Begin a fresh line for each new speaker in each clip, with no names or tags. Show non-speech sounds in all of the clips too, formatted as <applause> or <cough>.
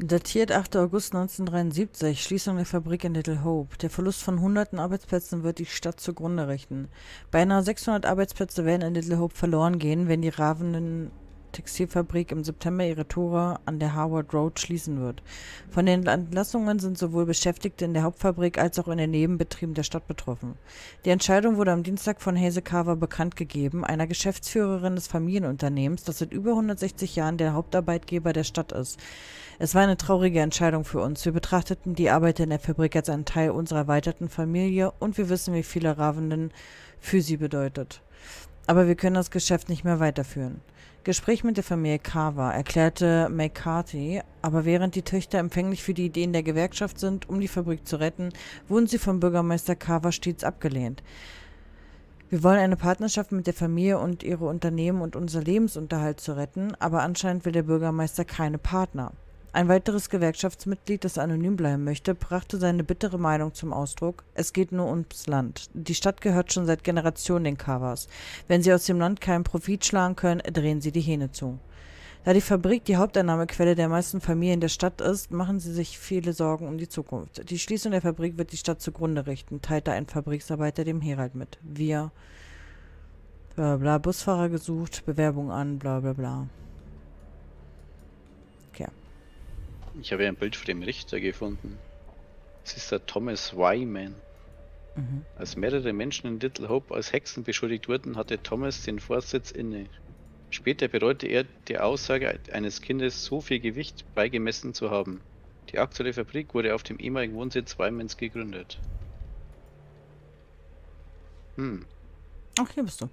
Datiert 8. August 1973, Schließung der Fabrik in Little Hope. Der Verlust von hunderten Arbeitsplätzen wird die Stadt zugrunde richten. Beinahe 600 Arbeitsplätze werden in Little Hope verloren gehen, wenn die Ravenen Textilfabrik im September ihre Tore an der Harvard Road schließen wird. Von den Entlassungen sind sowohl Beschäftigte in der Hauptfabrik als auch in den Nebenbetrieben der Stadt betroffen. Die Entscheidung wurde am Dienstag von Hazel Carver bekannt gegeben, einer Geschäftsführerin des Familienunternehmens, das seit über 160 Jahren der Hauptarbeitgeber der Stadt ist. Es war eine traurige Entscheidung für uns. Wir betrachteten die Arbeiter in der Fabrik als einen Teil unserer erweiterten Familie und wir wissen, wie viele Ravenden für sie bedeutet. Aber wir können das Geschäft nicht mehr weiterführen. Gespräch mit der Familie Carver, erklärte McCarthy, aber während die Töchter empfänglich für die Ideen der Gewerkschaft sind, um die Fabrik zu retten, wurden sie vom Bürgermeister Carver stets abgelehnt. Wir wollen eine Partnerschaft mit der Familie und ihre Unternehmen und unser Lebensunterhalt zu retten, aber anscheinend will der Bürgermeister keine Partner. Ein weiteres Gewerkschaftsmitglied, das anonym bleiben möchte, brachte seine bittere Meinung zum Ausdruck: Es geht nur ums Land. Die Stadt gehört schon seit Generationen den Kavas. Wenn sie aus dem Land keinen Profit schlagen können, drehen sie die Hähne zu. Da die Fabrik die Haupteinnahmequelle der meisten Familien der Stadt ist, machen sie sich viele Sorgen um die Zukunft. Die Schließung der Fabrik wird die Stadt zugrunde richten, teilte ein Fabriksarbeiter dem Herald mit. Wir bla bla Busfahrer gesucht, Bewerbung an, bla bla bla.
Ich habe ein Bild von dem Richter gefunden. Es ist der Thomas Wyman. Mhm. Als mehrere Menschen in Little Hope als Hexen beschuldigt wurden, hatte Thomas den Vorsitz inne. Später bereute er die Aussage eines Kindes, so viel Gewicht beigemessen zu haben. Die aktuelle Fabrik wurde auf dem ehemaligen Wohnsitz Wymans gegründet.
Hm. Ach, hier bist du.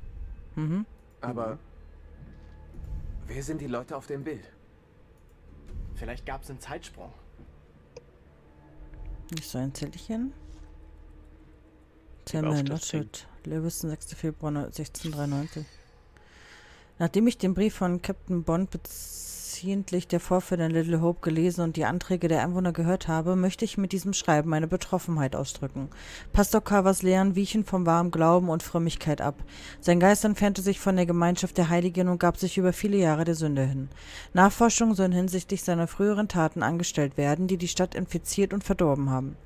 Mhm.
Aber wer sind die Leute auf dem Bild?
Vielleicht gab es einen Zeitsprung.
Nicht so ein Zettelchen. Samuel Notchett, Lewiston, 6. Februar 1693. Nachdem ich den Brief von Captain Bond beziehe, anschließend der Vorfälle in Little Hope gelesen und die Anträge der Einwohner gehört habe, möchte ich mit diesem Schreiben meine Betroffenheit ausdrücken. Pastor Carvers Lehren wichen vom wahren Glauben und Frömmigkeit ab. Sein Geist entfernte sich von der Gemeinschaft der Heiligen und gab sich über viele Jahre der Sünde hin. Nachforschungen sollen hinsichtlich seiner früheren Taten angestellt werden, die die Stadt infiziert und verdorben haben.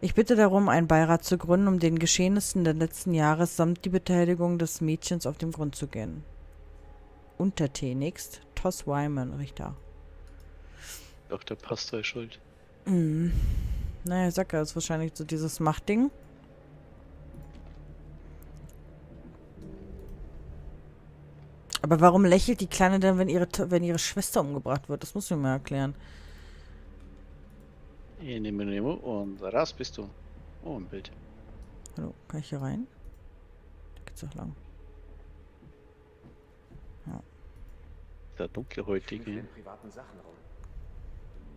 Ich bitte darum, einen Beirat zu gründen, um den Geschehnissen des letzten Jahres samt die Beteiligung des Mädchens auf den Grund zu gehen. Untertänigst Toss Wyman, Richter.
Doch, der Pastor ist schuld.
Mhm. Naja, ich sag ja, ist wahrscheinlich so dieses Machtding. Aber warum lächelt die Kleine denn, wenn ihre, wenn ihre Schwester umgebracht wird? Das muss du mir mal erklären.
Ich nehme Nemo und raus bist du. Oh, ein Bild.
Hallo, kann ich hier rein? Da geht's auch lang.
Der dunkelhäutige.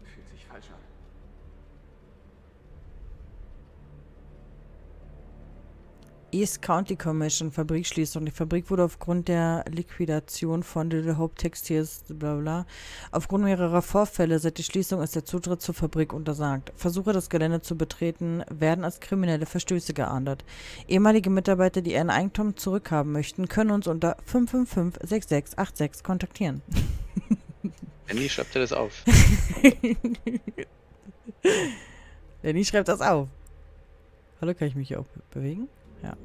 Fühlt sich falsch an.
East County Commission, Fabrikschließung. Die Fabrik wurde aufgrund der Liquidation von Little Hope Textiles, bla bla, aufgrund mehrerer Vorfälle seit der Schließung ist der Zutritt zur Fabrik untersagt. Versuche, das Gelände zu betreten, werden als kriminelle Verstöße geahndet. Ehemalige Mitarbeiter, die ihren Eigentum zurückhaben möchten, können uns unter 555-6686 kontaktieren. <laughs>
Danny schreibt er das auf. <laughs>
Danny schreibt das auf. Hallo, kann ich mich hier auch bewegen? Ja.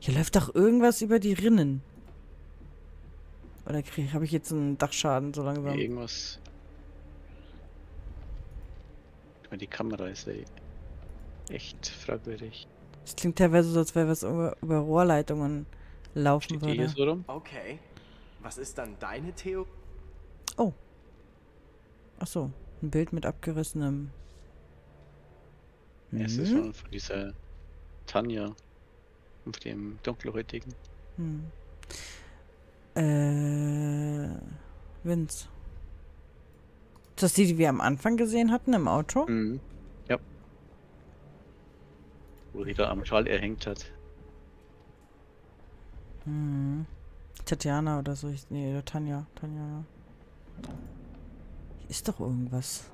Hier läuft doch irgendwas über die Rinnen. Oder habe ich jetzt einen Dachschaden so langsam?
Irgendwas. Die Kamera ist ey, echt fragwürdig.
Es klingt teilweise so, als wäre was über, über Rohrleitungen laufen Steht würde. Hier
so rum? Okay. Was ist dann deine Theo?
Oh. Ach so, ein Bild mit abgerissenem.
Mhm. Es ist hm? von dieser Tanja. Auf dem dunkelhäutigen. Hm.
Äh. Vince. Ist das die, die wir am Anfang gesehen hatten im Auto?
Mhm. Ja. Wo sie da am Schal erhängt hat.
Hm. Tatjana oder so. Nee, oder Tanja. Tanja. Hier ist doch irgendwas.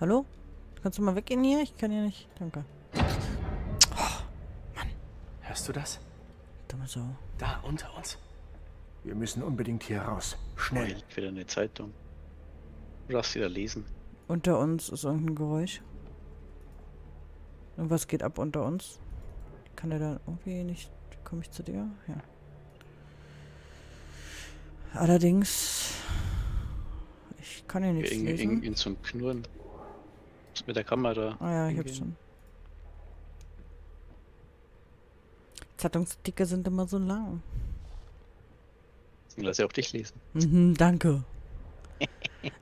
Hallo? Kannst du mal weggehen hier? Ich kann hier nicht. Danke.
Hörst du das?
Dumme so.
Da, unter uns.
Wir müssen unbedingt hier raus. Schnell.
Oh, wieder eine Zeitung. Du darfst wieder lesen.
Unter uns ist irgendein Geräusch. Und was geht ab unter uns? Kann der da irgendwie nicht... Komme ich zu dir? Ja. Allerdings... Ich kann hier nichts
in,
lesen.
in, in so ein Knurren. Mit der Kamera.
Ah ja, ich hab's schon. Zeitungsartikel sind immer so lang.
Deswegen lass ich auch dich lesen.
Mhm, danke. <laughs>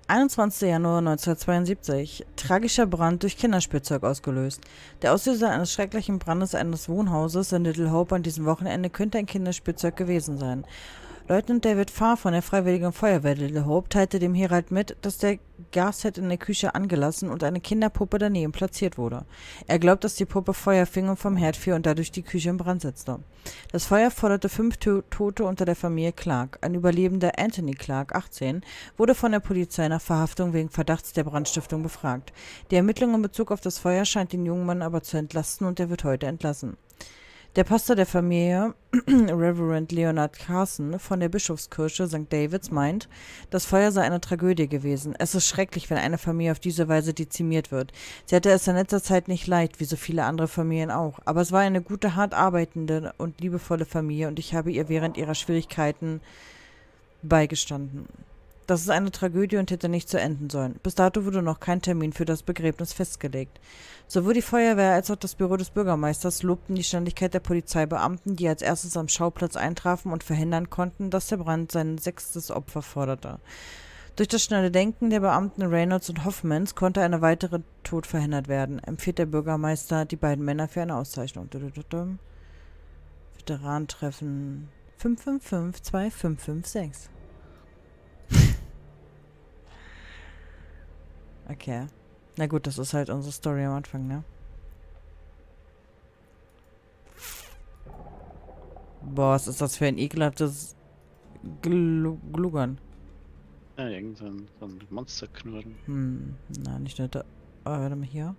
21. Januar 1972. Tragischer Brand durch Kinderspielzeug ausgelöst. Der Auslöser eines schrecklichen Brandes eines Wohnhauses in Little Hope an diesem Wochenende könnte ein Kinderspielzeug gewesen sein. Leutnant David Farr von der Freiwilligen Feuerwehr Little Hope teilte dem Herald mit, dass der Gasherd in der Küche angelassen und eine Kinderpuppe daneben platziert wurde. Er glaubt, dass die Puppe Feuer fing und vom Herd fiel und dadurch die Küche in Brand setzte. Das Feuer forderte fünf To- Tote unter der Familie Clark. Ein Überlebender Anthony Clark, 18, wurde von der Polizei nach Verhaftung wegen Verdachts der Brandstiftung befragt. Die Ermittlung in Bezug auf das Feuer scheint den jungen Mann aber zu entlasten und er wird heute entlassen. Der Pastor der Familie, <clears throat> Reverend Leonard Carson von der Bischofskirche St. Davids, meint, das Feuer sei eine Tragödie gewesen. Es ist schrecklich, wenn eine Familie auf diese Weise dezimiert wird. Sie hatte es in letzter Zeit nicht leicht, wie so viele andere Familien auch. Aber es war eine gute, hart arbeitende und liebevolle Familie und ich habe ihr während ihrer Schwierigkeiten beigestanden. Das ist eine Tragödie und hätte nicht zu enden sollen. Bis dato wurde noch kein Termin für das Begräbnis festgelegt. Sowohl die Feuerwehr als auch das Büro des Bürgermeisters lobten die Schnelligkeit der Polizeibeamten, die als erstes am Schauplatz eintrafen und verhindern konnten, dass der Brand sein sechstes Opfer forderte. Durch das schnelle Denken der Beamten Reynolds und Hoffmans konnte eine weitere Tod verhindert werden, empfiehlt der Bürgermeister die beiden Männer für eine Auszeichnung. Veteranentreffen 555 2556. Okay. Na gut, das ist halt unsere Story am Anfang, ne? Boah, was ist das für ein ekelhaftes Glu Gluggern?
Ja, irgend so ein, so ein Monsterknurren.
Hm, na, nicht nur da. Oh, warte mal hier.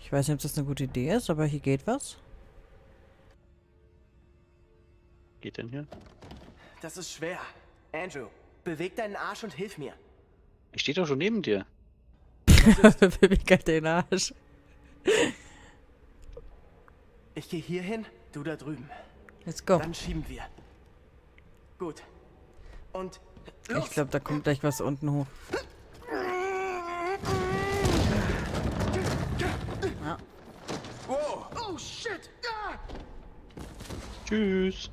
Ich weiß nicht, ob das eine gute Idee ist, aber hier geht was.
Geht denn hier?
Das ist schwer. Andrew, beweg deinen Arsch und hilf mir.
Ich stehe doch schon neben dir. <laughs>
Bewegt halt den Arsch.
Ich gehe hier hin, du da drüben.
Let's go.
Dann schieben wir. Gut. Und los!
Ich glaube, da kommt gleich was unten hoch. Ja.
Wow. Oh shit! Ah!
Tschüss.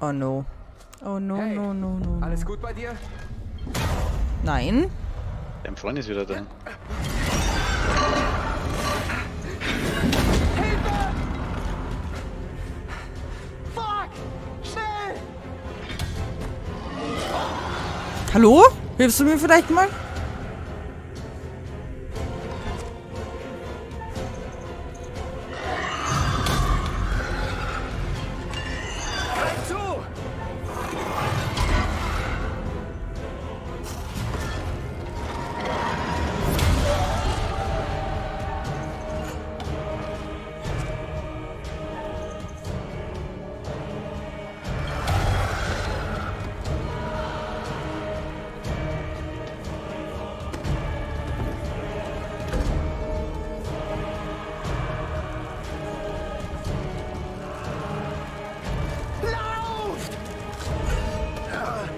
Oh no. Oh no,
Hey,
no, no, no, no.
Alles gut bei dir?
Nein.
Dein Freund ist wieder da.
Hallo? Hilfst du mir vielleicht mal?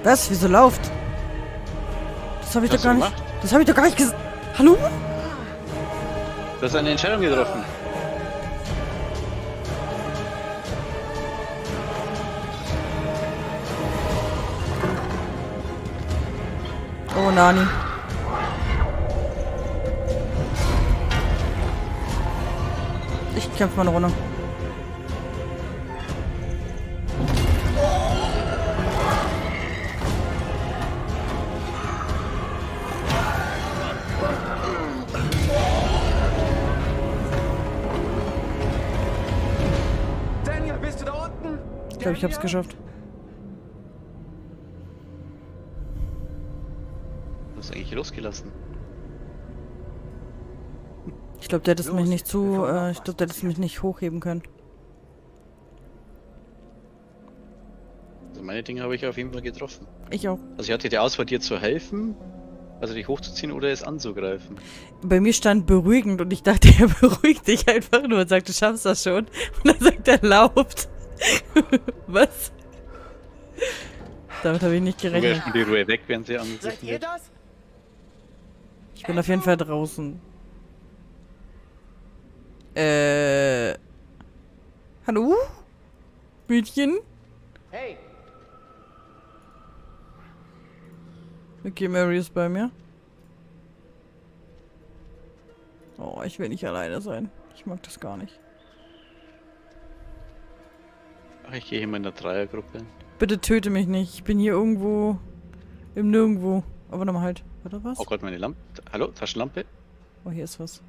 Was? Wieso lauft? Das habe ich
Hast
doch gar nicht.
gemacht?
Das habe ich doch gar nicht gesagt. Hallo?
Du hast eine Entscheidung getroffen.
Oh, Nani. Ich kämpfe mal eine Runde. Ich glaube, ich habe es geschafft.
Du hast eigentlich losgelassen.
Ich glaube, der hätte es mich nicht zu. Äh, ich glaube, der hätte es mich nicht hochheben können.
Also meine Dinge habe ich auf jeden Fall getroffen.
Ich auch.
Also ich hatte die Auswahl, dir zu helfen, also dich hochzuziehen oder es anzugreifen.
Bei mir stand beruhigend und ich dachte, <laughs> er beruhigt dich einfach nur und sagt, du schaffst das schon. Und dann sagt er erlaubt. Was? Damit habe ich nicht gerechnet.
wir schon die Ruhe weg, während sie
Seid
angegriffen
ihr
wird.
das?
Ich bin auf jeden Fall draußen. Äh. Hallo? Mädchen?
Hey,
Okay, Mary ist bei mir. Oh, ich will nicht alleine sein. Ich mag das gar nicht.
Ach, ich gehe hier mal in der Dreiergruppe.
Bitte töte mich nicht. Ich bin hier irgendwo im Nirgendwo. Aber nochmal halt. Warte, was?
Oh Gott, meine Lampe. Hallo, Taschenlampe?
Oh, hier ist was.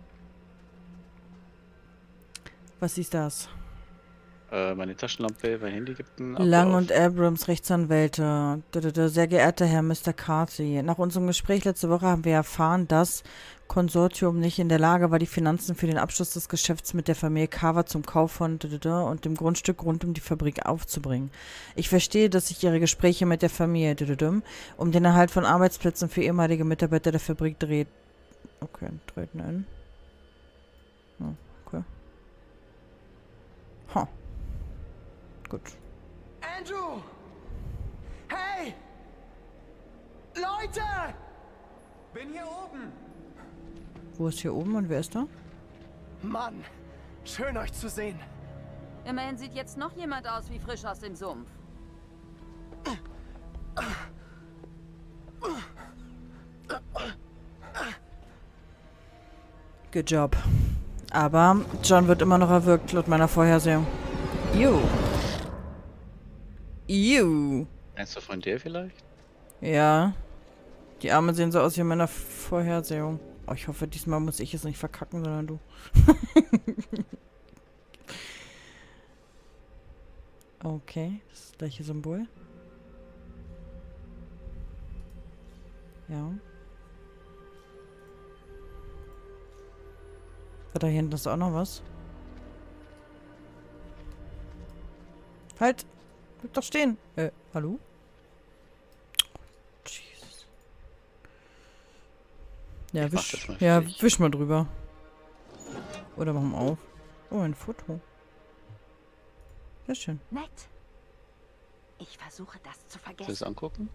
Was ist das?
Äh, meine Taschenlampe, mein Handy gibt einen
Lang
Ablauf.
und Abrams, Rechtsanwälte. Sehr geehrter Herr Mr. Carty, nach unserem Gespräch letzte Woche haben wir erfahren, dass Konsortium nicht in der Lage war, die Finanzen für den Abschluss des Geschäfts mit der Familie Carver zum Kauf von und dem Grundstück rund um die Fabrik aufzubringen. Ich verstehe, dass sich Ihre Gespräche mit der Familie um den Erhalt von Arbeitsplätzen für ehemalige Mitarbeiter der Fabrik dreht. Okay, treten ein. Oh, okay. Ha. Gut.
Andrew! Hey! Leute! Bin hier oben!
Wo ist hier oben und wer ist da?
Mann, schön euch zu sehen.
Immerhin sieht jetzt noch jemand aus wie frisch aus dem Sumpf.
Good job. Aber John wird immer noch erwürgt, laut meiner Vorhersehung. Ew. Ew.
Meinst du von der vielleicht?
Ja. Die Arme sehen so aus wie in meiner Vorhersehung. Oh, ich hoffe, diesmal muss ich es nicht verkacken, sondern du. <laughs> okay, das gleiche Symbol. Ja. Da hinten ist auch noch was. Halt! Bleib doch stehen! Äh, hallo? Jesus. Ja, wisch, ja, wisch mal drüber. Oder machen auf. Oh, ein Foto. Sehr schön.
Nett. Ich versuche das zu
Willst du
vergessen.
das angucken?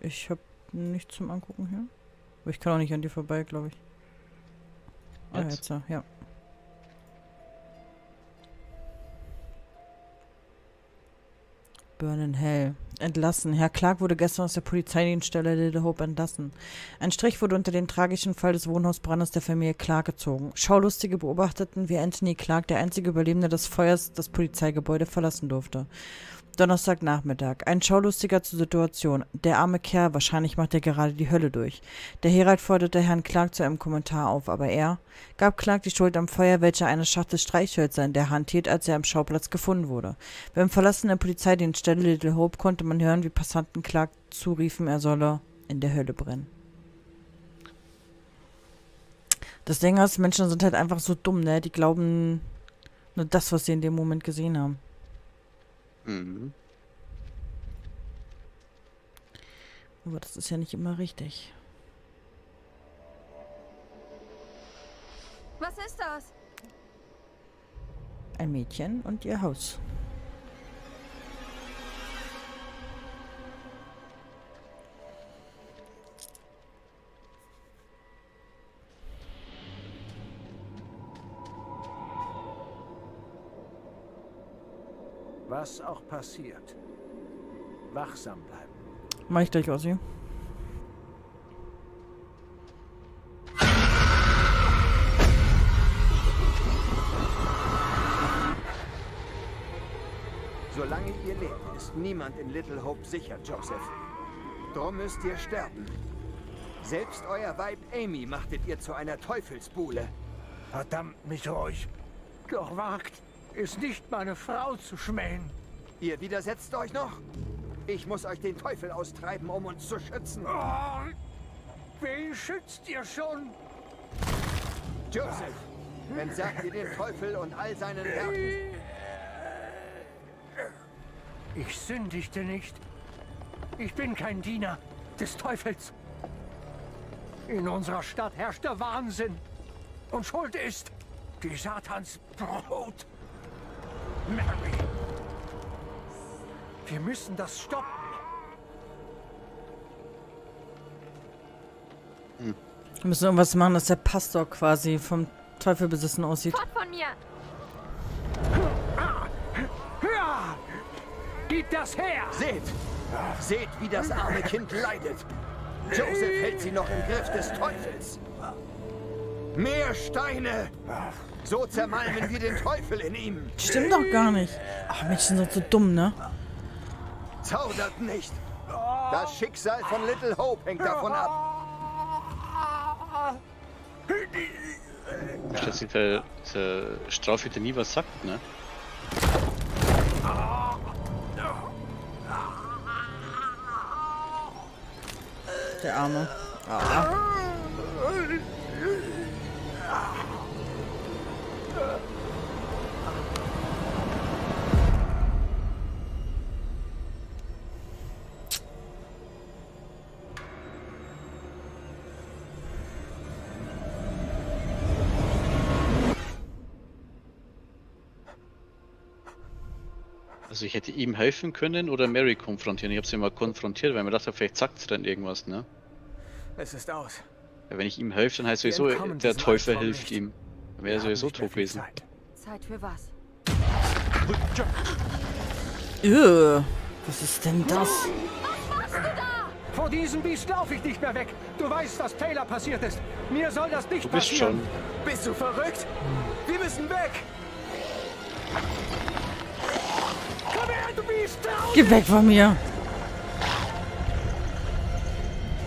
Ich habe nichts zum Angucken hier. Aber ich kann auch nicht an dir vorbei, glaube ich. Ah,
Jetzt?
jetzt, ja. Burn Hell. Entlassen. Herr Clark wurde gestern aus der Polizeidienststelle Little Hope entlassen. Ein Strich wurde unter den tragischen Fall des Wohnhausbrandes der Familie Clark gezogen. Schaulustige beobachteten, wie Anthony Clark, der einzige Überlebende des Feuers, das Polizeigebäude verlassen durfte. Donnerstagnachmittag. Ein Schaulustiger zur Situation. Der arme Kerl, wahrscheinlich macht er gerade die Hölle durch. Der Herald forderte Herrn Clark zu einem Kommentar auf, aber er gab Clark die Schuld am Feuer, welcher eine Schachtel Streichhölzer in der Hand hielt, als er am Schauplatz gefunden wurde. Beim Verlassen der Polizeidienststelle Little Hope konnte man hören, wie Passanten Clark zuriefen, er solle in der Hölle brennen. Das Ding ist, Menschen sind halt einfach so dumm, ne? Die glauben nur das, was sie in dem Moment gesehen haben.
Mhm.
Aber das ist ja nicht immer richtig.
Was ist das?
Ein Mädchen und ihr Haus.
Was auch passiert. Wachsam bleiben.
Mach ich gleich, Ossi.
Solange ihr lebt, ist niemand in Little Hope sicher, Joseph. Drum müsst ihr sterben. Selbst euer Weib Amy machtet ihr zu einer Teufelsbuhle.
Verdammt mich ruhig. Doch es nicht, meine Frau zu schmähen.
Ihr widersetzt euch noch? Ich muss euch den Teufel austreiben, um uns zu schützen.
Oh, wen schützt ihr schon?
Joseph, entsagt ihr dem Teufel und all seinen Werken.
Ich sündigte nicht. Ich bin kein Diener des Teufels. In unserer Stadt herrscht der Wahnsinn. Und Schuld ist die Satans Brot. Mary. Wir müssen das stoppen.
Wir müssen irgendwas machen, dass der Pastor quasi vom Teufel besessen aussieht.
Fort von mir!
Gib das her!
Seht! Seht, wie das arme Kind leidet. Joseph hält sie noch im Griff des Teufels. Mehr Steine! So zermalmen wir den Teufel in ihm.
Stimmt doch gar nicht. Ach, Menschen sind so dumm, ne?
Zaudert nicht! Das Schicksal von Little Hope hängt davon ab.
Dass dieser, dieser Strauchhüter nie was sagt, ne?
Der Arme. Ah.
Also ich hätte ihm helfen können oder Mary konfrontieren. Ich habe sie mal konfrontiert, weil mir dachte, vielleicht sagt sie dann irgendwas, ne?
Es ist aus.
Ja, wenn ich ihm helfe, dann heißt sowieso, der Teufel hilft
nicht.
ihm. Dann wäre er sowieso tot gewesen.
Zeit.
Zeit für was?
Ugh. Was ist denn das?
Vor diesem Biest laufe ich nicht mehr weg. Du weißt, was Taylor passiert ist. Mir soll das nicht
Du bist
passieren.
schon.
Bist du verrückt? Wir müssen weg!
Komm her, du Biest! Raus!
Geh weg von mir.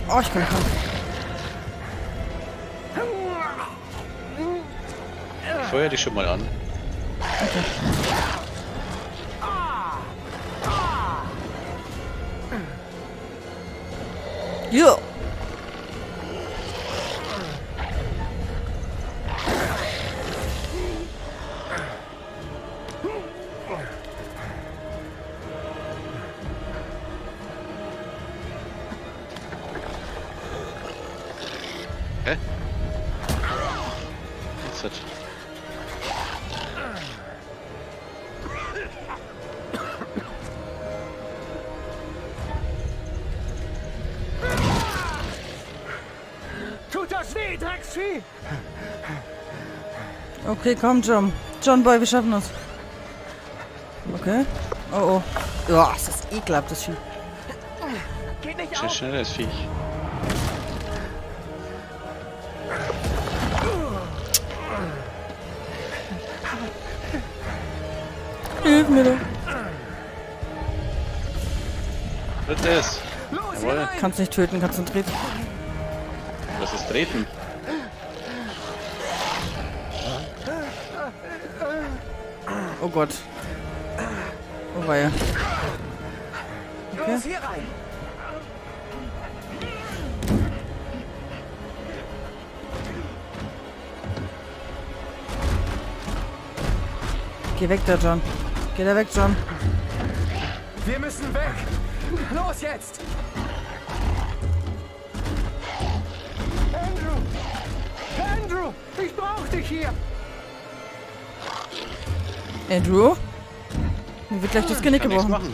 Oh, ich kann kaum.
Ich feuer dich schon mal an.
Ja. Okay, komm, John. John Boy, wir schaffen das. Okay. Oh, oh. Ja, ist das ekelhaft, das Vieh.
Geht nicht
Schnell,
auf!
schneller das Viech.
Hilf mir doch.
Es!
Los,
Jawohl.
Kannst nicht töten, kannst nur treten.
Lass es treten.
Oh Gott. Oh weia.
Los, hier rein!
Geh weg da, John. Geh da weg, John.
Wir müssen weg! Los jetzt!
Andrew! Andrew! Ich brauch dich hier!
Andrew? Mir wird gleich das Genick gebrochen.